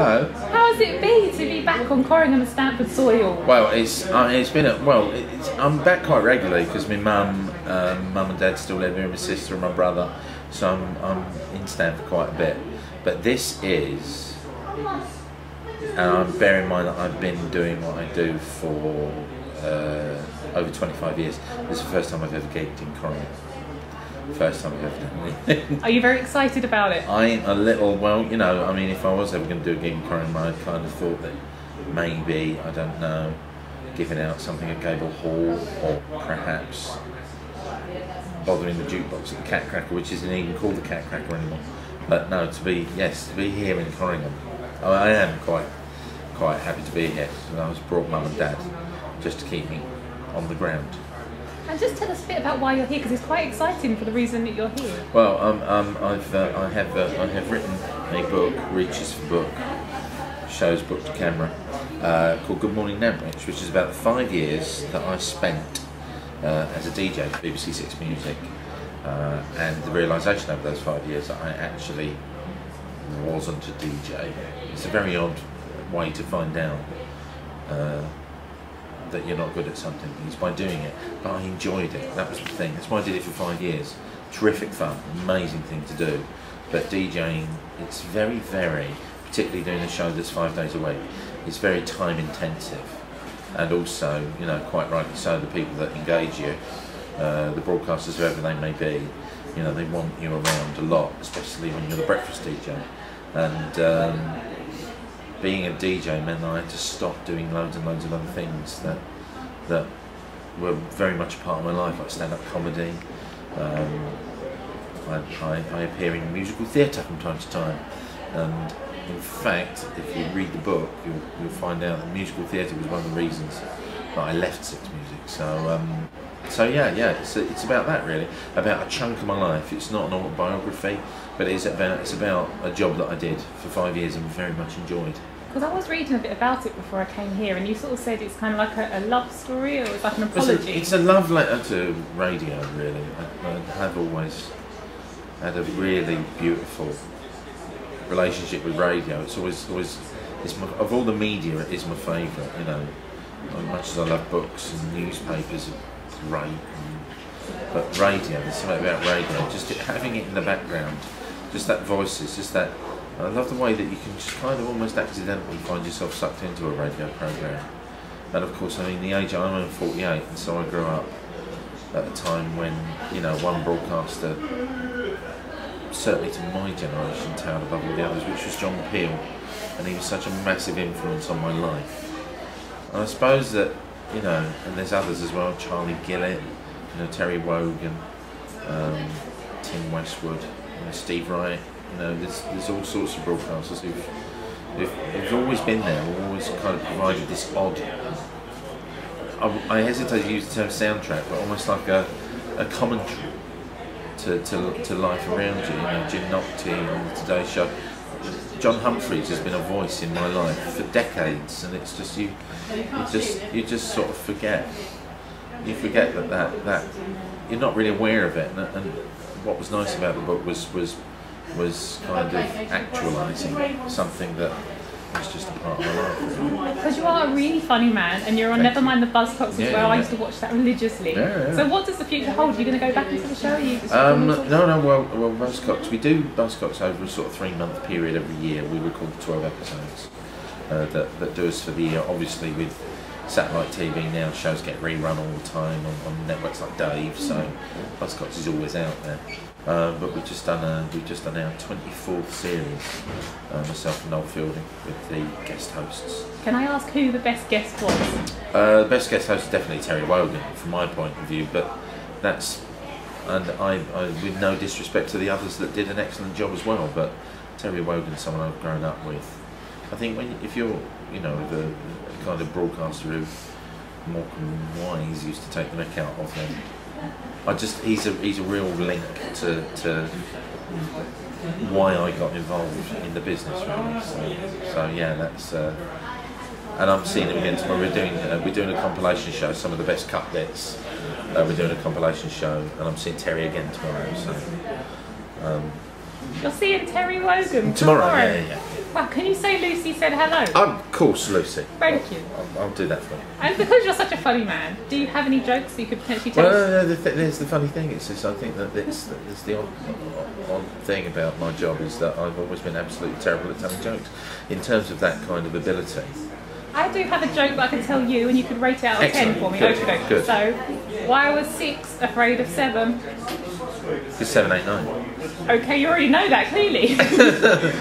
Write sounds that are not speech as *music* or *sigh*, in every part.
hello. has it been to be back on Corringham and Stanford soil? Well, it's uh, it's been a, well. It's, I'm back quite regularly because my mum, um, mum and dad still live here, my sister and my brother, so I'm I'm in Stanford quite a bit. But this is, and I'm bear in mind that I've been doing what I do for uh, over 25 years. This is the first time I've ever gigged in Corringham. First time I've ever done anything. *laughs* Are you very excited about it? I'm a little, well, you know, I mean, if I was ever going to do a gig in Corringham, I kind of thought that maybe, I don't know, giving out something at Gable Hall or perhaps bothering the jukebox at the Cat Cracker, which isn't even called the Cat Cracker anymore. But no, to be, yes, to be here in Corringham, I, I am quite, quite happy to be here. And I was brought mum and dad just to keep me on the ground. And just tell us a bit about why you're here, because it's quite exciting for the reason that you're here. Well, um, um, I've uh, I have uh, I have written a book, Reaches for Book, shows book to camera, uh, called Good Morning Nantwich, which is about the five years that I spent uh, as a DJ for BBC Six Music, uh, and the realisation over those five years that I actually wasn't a DJ. It's a very odd way to find out. That you're not good at something is by doing it. But I enjoyed it. That was the thing. That's why I did it for five years. Terrific fun, amazing thing to do. But DJing, it's very, very, particularly doing a show that's five days a week, it's very time intensive. And also, you know, quite rightly so, the people that engage you, uh, the broadcasters, whoever they may be, you know, they want you around a lot, especially when you're the breakfast DJ. And um, being a DJ meant that I had to stop doing loads and loads of other things that that were very much a part of my life, like stand-up comedy. Um, I, I, I appear in musical theatre from time to time, and in fact, if you read the book, you'll, you'll find out that musical theatre was one of the reasons that I left Six Music. So. Um, so yeah, yeah, it's, it's about that really, about a chunk of my life. It's not an autobiography, but it's about it's about a job that I did for five years and very much enjoyed. Because I was reading a bit about it before I came here, and you sort of said it's kind of like a, a love story, or it's like an It's apology. a, it's a love letter to radio, really. I, I have always had a really beautiful relationship with radio. It's always, always, it's my, of all the media, it is my favourite. You know, as much as I love books and newspapers, And, but radio, there's something about radio. Just having it in the background, just that voices, just that. I love the way that you can just kind of almost accidentally find yourself sucked into a radio program. And of course, I mean, the age I'm in 48, and so I grew up at a time when you know one broadcaster, certainly to my generation, towered above all the others, which was John Peel, and he was such a massive influence on my life. And I suppose that you know, and there's others as well, Charlie Gillett, you know, Terry Wogan, um, Tim Westwood, you know, Steve Wright. You know, there's there's all sorts of broadcasters who've, who've, who've always been there, who've always kind of provided this odd. I, I hesitate to use the term soundtrack, but almost like a, a commentary to, to, to life around you. You know, Jim Naughtie on the Today Show. John Humphrys has been a voice in my life for decades, and it's just you, you just you just sort of forget. You forget that that, that you're not really aware of it, and, and what was nice about the book was was was kind of actualising something that was just a part of my life. Because you are a really funny man, and you're on Thank Never Mind the Buzzcocks as Yeah, well. I used to watch that religiously. Yeah, yeah. So what does the future hold? Are you going to go back into the show? You Um, no, no. Well, well, Buzzcocks. We do Buzzcocks over a sort of three-month period every year. We record twelve episodes uh, that that do us for the year. Obviously, with satellite TV now, shows get rerun all the time on, on networks like Dave. So Buzzcocks is always out there. Uh, but we've just done a we've just done our twenty-fourth series. Uh, myself and Noel Fielding with the guest hosts. Can I ask who the best guest was? Uh, the best guest host is definitely Terry Wogan, from my point of view, but that's, and I, I, with no disrespect to the others that did an excellent job as well, but Terry Wogan's someone I've grown up with. I think when if you're, you know, the, the kind of broadcaster who Morecambe Wise used to take the neck out of them, I just he's a he's a real link to to why I got involved in the business really. So, so yeah, that's. Uh, and I'm seeing him again tomorrow. We're doing uh, we're doing a compilation show, some of the best cut bits. Uh, we're doing a compilation show, and I'm seeing Terry again tomorrow. So um, You're seeing Terry Wogan tomorrow, yeah, yeah, yeah. Well, can you say Lucy said hello? Of course, Lucy. Thank you. I'll, I'll do that for you. And because you're such a funny man, do you have any jokes you could potentially tell us? Well, uh, the th- there's the funny thing. It's just I think that it's, it's the odd, odd thing about my job is that I've always been absolutely terrible at telling jokes. In terms of that kind of ability, I do have a joke that I can tell you, and you could rate it out of Excellent. ten for me. Good. Okay, Good. So, why was six afraid of seven? It's seven, eight, nine. Okay, you already know that clearly. *laughs*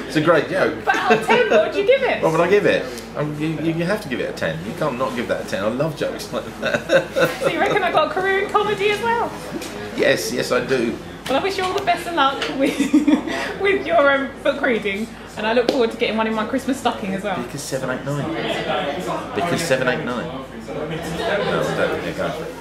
It's a great joke. but out of ten, what would you give it? What would I give it? Um, you, you you have to give it a ten. You can't not give that a ten. I love jokes like that. *laughs* So you reckon I've got a career in comedy as well? yes, yes, I do. Well, I wish you all the best of luck with *laughs* with your um, book reading, and I look forward to getting one in my Christmas stocking as well. Because seven, eight, nine. Because seven, eight, nine. No, I don't think they're going for it.